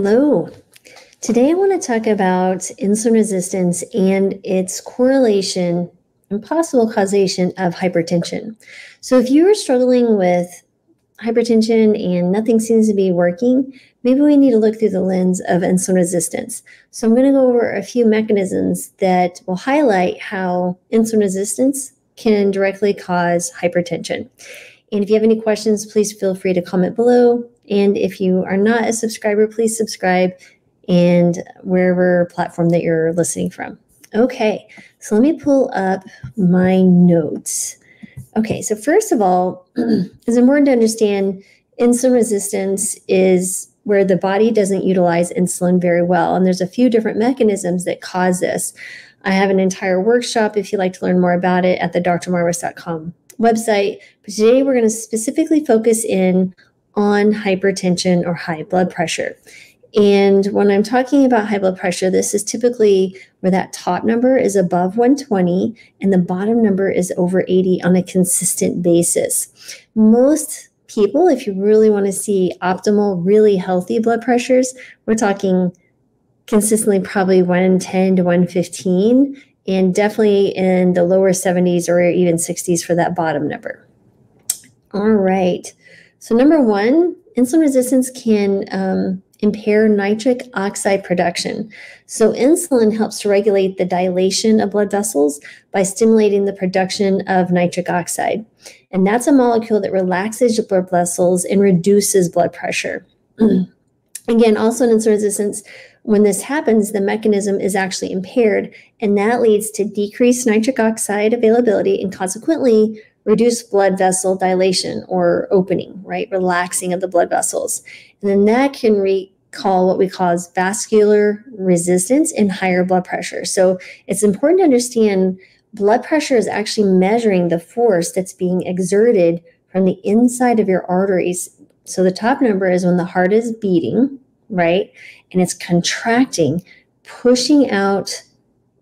Hello. Today I want to talk about insulin resistance and its correlation and possible causation of hypertension. So, if you are struggling with hypertension and nothing seems to be working, maybe we need to look through the lens of insulin resistance. So, I'm going to go over a few mechanisms that will highlight how insulin resistance can directly cause hypertension. And if you have any questions, please feel free to comment below. And if you are not a subscriber, please subscribe and wherever platform that you're listening from. Okay, so let me pull up my notes. Okay, so first of all, it's important to understand insulin resistance is where the body doesn't utilize insulin very well. And there's a few different mechanisms that cause this. I have an entire workshop if you'd like to learn more about it at the drmarbas.com website. But today we're going to specifically focus in on hypertension or high blood pressure. And when I'm talking about high blood pressure, this is typically where that top number is above 120 and the bottom number is over 80 on a consistent basis. Most people, if you really want to see optimal, really healthy blood pressures, we're talking consistently probably 110 to 115 and definitely in the lower 70s or even 60s for that bottom number. All right. So, number one, insulin resistance can um, impair nitric oxide production. So, insulin helps to regulate the dilation of blood vessels by stimulating the production of nitric oxide. And that's a molecule that relaxes your blood vessels and reduces blood pressure. Again, also in insulin resistance, when this happens, the mechanism is actually impaired, and that leads to decreased nitric oxide availability and consequently reduced blood vessel dilation or opening, right? Relaxing of the blood vessels. And then that can recall what we call vascular resistance and higher blood pressure. So it's important to understand blood pressure is actually measuring the force that's being exerted from the inside of your arteries. So the top number is when the heart is beating, right? And it's contracting, pushing out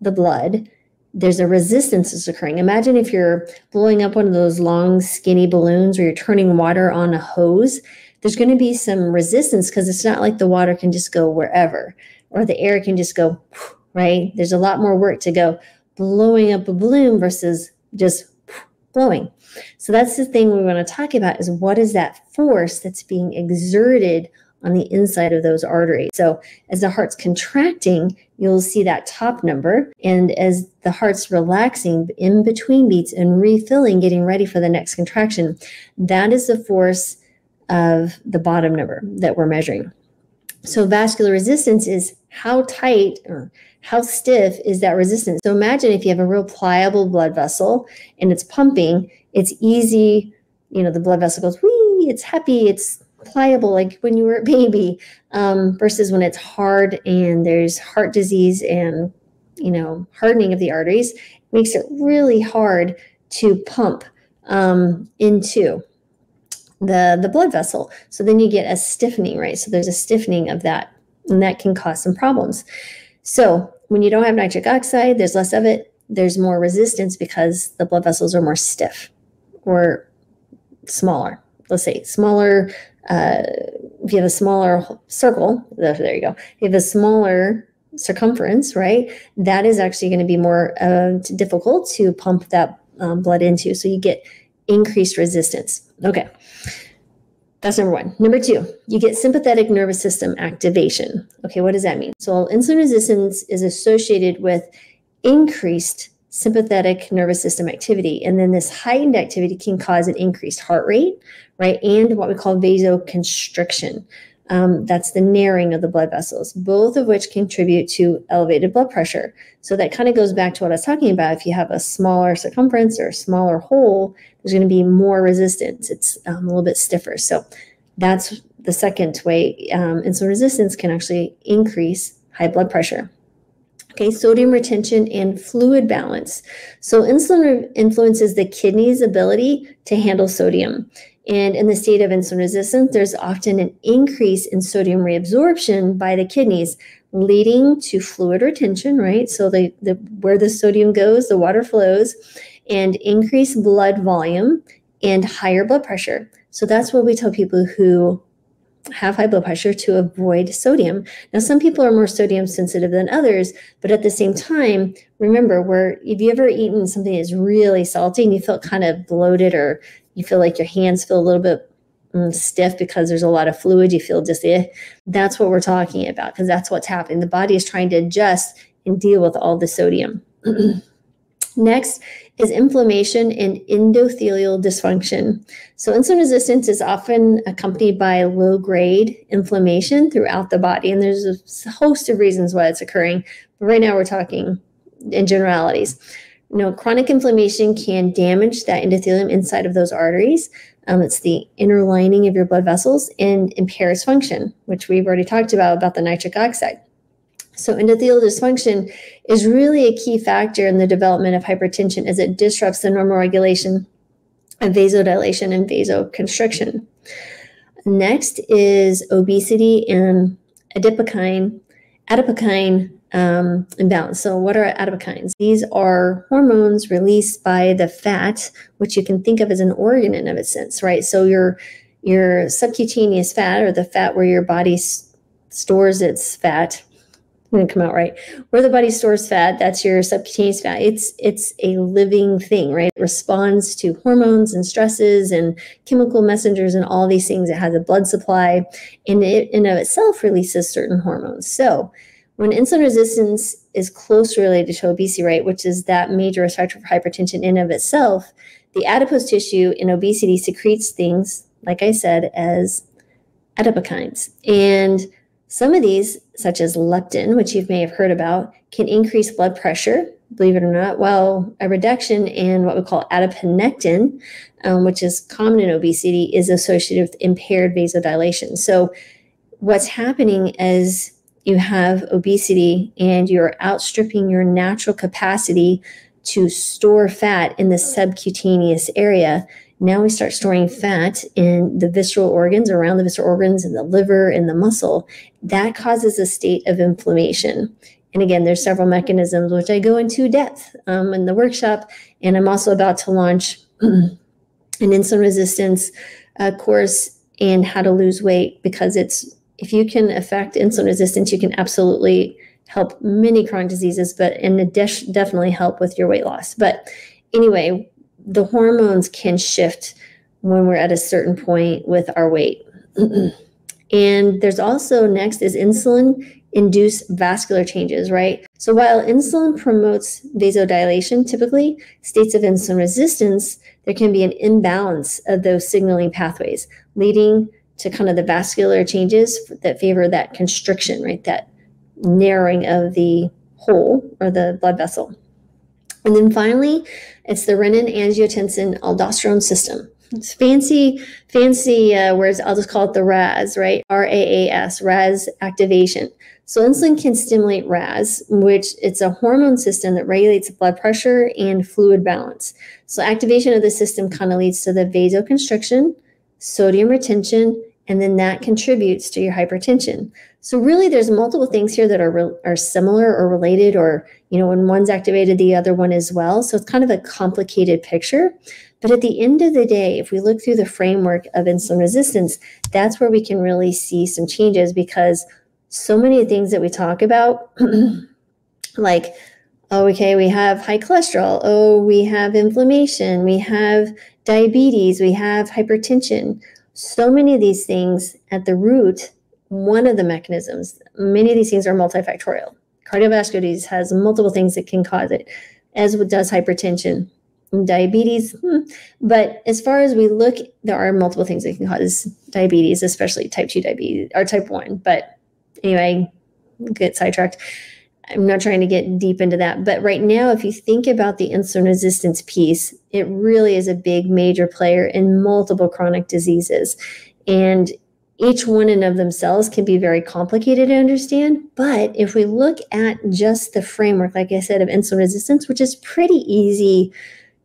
the blood there's a resistance that's occurring. Imagine if you're blowing up one of those long, skinny balloons or you're turning water on a hose, there's going to be some resistance because it's not like the water can just go wherever or the air can just go, right? There's a lot more work to go blowing up a balloon versus just blowing. So that's the thing we want to talk about is what is that force that's being exerted on the inside of those arteries. So as the heart's contracting, you'll see that top number. And as the heart's relaxing in between beats and refilling, getting ready for the next contraction, that is the force of the bottom number that we're measuring. So vascular resistance is how tight or how stiff is that resistance. So imagine if you have a real pliable blood vessel and it's pumping, it's easy, you know, the blood vessel goes, wee, it's happy, it's pliable like when you were a baby um, versus when it's hard and there's heart disease and you know hardening of the arteries makes it really hard to pump um, into the the blood vessel. So then you get a stiffening right? So there's a stiffening of that and that can cause some problems. So when you don't have nitric oxide there's less of it. There's more resistance because the blood vessels are more stiff or smaller let's say smaller uh, if you have a smaller circle, there you go. If you have a smaller circumference, right, that is actually going to be more uh, difficult to pump that um, blood into. So you get increased resistance. Okay. That's number one. Number two, you get sympathetic nervous system activation. Okay, what does that mean? So, insulin resistance is associated with increased sympathetic nervous system activity. And then this heightened activity can cause an increased heart rate, right? And what we call vasoconstriction. Um, that's the narrowing of the blood vessels, both of which contribute to elevated blood pressure. So that kind of goes back to what I was talking about. If you have a smaller circumference or a smaller hole, there's going to be more resistance. It's um, a little bit stiffer. So that's the second way um, insulin resistance can actually increase high blood pressure. Okay, sodium retention and fluid balance. So insulin influences the kidney's ability to handle sodium. And in the state of insulin resistance, there's often an increase in sodium reabsorption by the kidneys, leading to fluid retention, right? So the, the where the sodium goes, the water flows, and increased blood volume and higher blood pressure. So that's what we tell people who have high blood pressure to avoid sodium. Now, some people are more sodium sensitive than others, but at the same time, remember, where if you ever eaten something that's really salty and you feel kind of bloated or you feel like your hands feel a little bit mm, stiff because there's a lot of fluid, you feel just eh, that's what we're talking about because that's what's happening. The body is trying to adjust and deal with all the sodium. Next is inflammation and endothelial dysfunction. So, insulin resistance is often accompanied by low grade inflammation throughout the body. And there's a host of reasons why it's occurring. But right now, we're talking in generalities. You know, chronic inflammation can damage that endothelium inside of those arteries. Um, it's the inner lining of your blood vessels and impairs function, which we've already talked about about the nitric oxide. So endothelial dysfunction is really a key factor in the development of hypertension as it disrupts the normal regulation of vasodilation and vasoconstriction. Next is obesity and adipokine, adipokine um, imbalance. So, what are adipokines? These are hormones released by the fat, which you can think of as an organ in of sense, right? So, your your subcutaneous fat, or the fat where your body stores its fat, to come out right. Where the body stores fat, that's your subcutaneous fat. It's it's a living thing, right? It responds to hormones and stresses and chemical messengers and all these things. It has a blood supply, and it in of itself releases certain hormones. So when insulin resistance is closely related to obesity, right, which is that major risk factor for hypertension in of itself, the adipose tissue in obesity secretes things, like I said, as adipokines. And some of these, such as leptin, which you may have heard about, can increase blood pressure, believe it or not, while a reduction in what we call adiponectin, um, which is common in obesity, is associated with impaired vasodilation. So, what's happening is you have obesity and you're outstripping your natural capacity to store fat in the subcutaneous area now we start storing fat in the visceral organs, around the visceral organs, in the liver, in the muscle. That causes a state of inflammation. And again, there's several mechanisms which I go into depth um, in the workshop. And I'm also about to launch an insulin resistance uh, course and how to lose weight because it's if you can affect insulin resistance, you can absolutely help many chronic diseases, but and definitely help with your weight loss. But anyway, the hormones can shift when we're at a certain point with our weight. and there's also next is insulin induced vascular changes, right? So while insulin promotes vasodilation, typically states of insulin resistance, there can be an imbalance of those signaling pathways, leading to kind of the vascular changes that favor that constriction, right? That narrowing of the hole or the blood vessel. And then finally, it's the renin angiotensin aldosterone system. It's fancy, fancy uh, words. I'll just call it the RAS, right? R A A S, RAS activation. So insulin can stimulate RAS, which it's a hormone system that regulates blood pressure and fluid balance. So activation of the system kind of leads to the vasoconstriction, sodium retention, and then that contributes to your hypertension. So really, there's multiple things here that are re- are similar or related, or you know, when one's activated, the other one as well. So it's kind of a complicated picture. But at the end of the day, if we look through the framework of insulin resistance, that's where we can really see some changes because so many things that we talk about, like, oh, okay, we have high cholesterol, oh, we have inflammation, we have diabetes, we have hypertension. So many of these things at the root one of the mechanisms. Many of these things are multifactorial. Cardiovascular disease has multiple things that can cause it, as does hypertension and diabetes. Hmm. But as far as we look, there are multiple things that can cause diabetes, especially type 2 diabetes or type 1. But anyway, get sidetracked. I'm not trying to get deep into that. But right now, if you think about the insulin resistance piece, it really is a big major player in multiple chronic diseases. And each one in of themselves can be very complicated to understand. But if we look at just the framework, like I said, of insulin resistance, which is pretty easy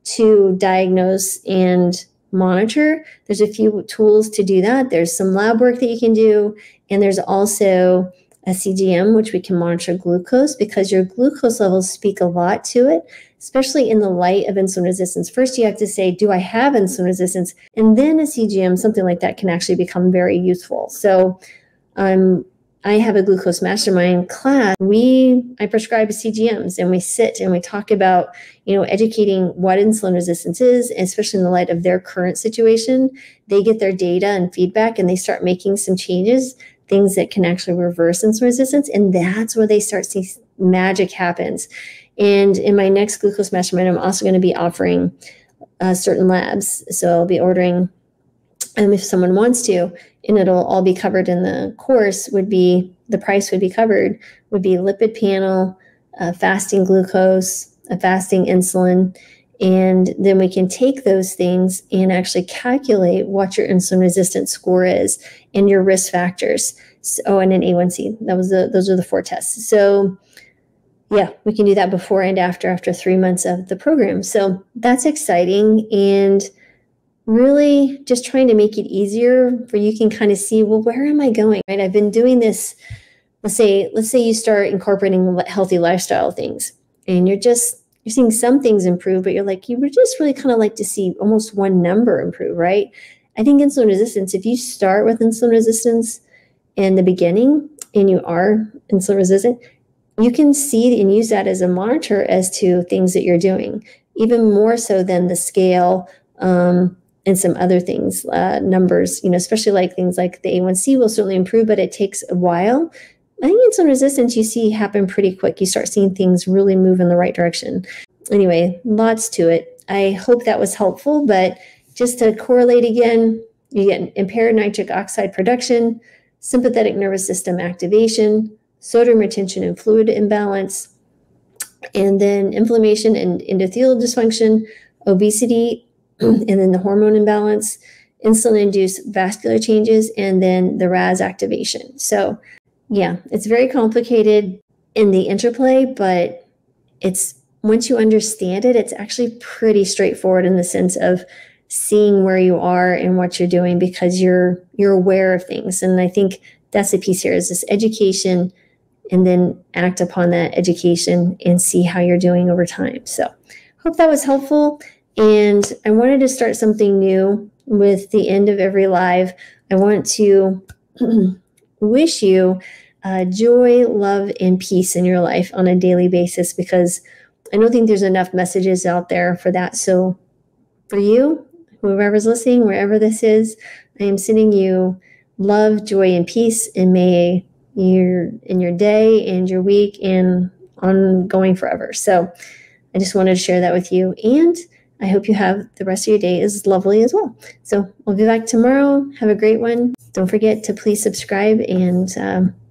to diagnose and monitor, there's a few tools to do that. There's some lab work that you can do, and there's also a CGM, which we can monitor glucose because your glucose levels speak a lot to it, especially in the light of insulin resistance. First, you have to say, Do I have insulin resistance? And then a CGM, something like that, can actually become very useful. So, um, I have a glucose mastermind class. We I prescribe CGMs and we sit and we talk about, you know, educating what insulin resistance is, especially in the light of their current situation. They get their data and feedback and they start making some changes, things that can actually reverse insulin resistance. And that's where they start seeing magic happens. And in my next glucose mastermind, I'm also going to be offering uh, certain labs. So I'll be ordering and if someone wants to and it'll all be covered in the course would be the price would be covered would be lipid panel uh, fasting glucose a fasting insulin and then we can take those things and actually calculate what your insulin resistance score is and your risk factors. So, oh and an a1c that was the those are the four tests. So yeah we can do that before and after after three months of the program. So that's exciting and really just trying to make it easier where you can kind of see well where am i going right? I've been doing this let's say let's say you start incorporating healthy lifestyle things and you're just you're seeing some things improve but you're like you would just really kind of like to see almost one number improve right i think insulin resistance if you start with insulin resistance in the beginning and you are insulin resistant you can see and use that as a monitor as to things that you're doing even more so than the scale um, and some other things, uh, numbers, you know, especially like things like the A1C will certainly improve, but it takes a while. I think insulin resistance you see happen pretty quick. You start seeing things really move in the right direction. Anyway, lots to it. I hope that was helpful, but just to correlate again, you get impaired nitric oxide production, sympathetic nervous system activation, sodium retention and fluid imbalance, and then inflammation and endothelial dysfunction, obesity, and then the hormone imbalance, insulin induced vascular changes, and then the RAS activation. So, yeah, it's very complicated in the interplay, but it's once you understand it, it's actually pretty straightforward in the sense of seeing where you are and what you're doing because you're you're aware of things. And I think that's the piece here is this education and then act upon that education and see how you're doing over time. So hope that was helpful. And I wanted to start something new with the end of every live. I want to wish you uh, joy, love, and peace in your life on a daily basis because I don't think there's enough messages out there for that. So, for you, whoever's listening, wherever this is, I am sending you love, joy, and peace, and may your in your day and your week and ongoing forever. So, I just wanted to share that with you and. I hope you have the rest of your day is lovely as well. So we'll be back tomorrow. Have a great one. Don't forget to please subscribe, and um,